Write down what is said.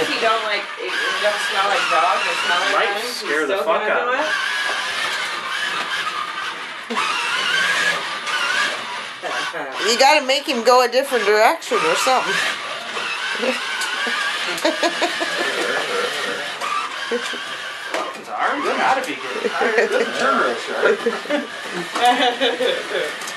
if you don't like, it, it doesn't smell like dog or smell like Might him, scare the fuck out of me. You gotta make him go a different direction or something. His arms gotta be good. Good Turn, shark.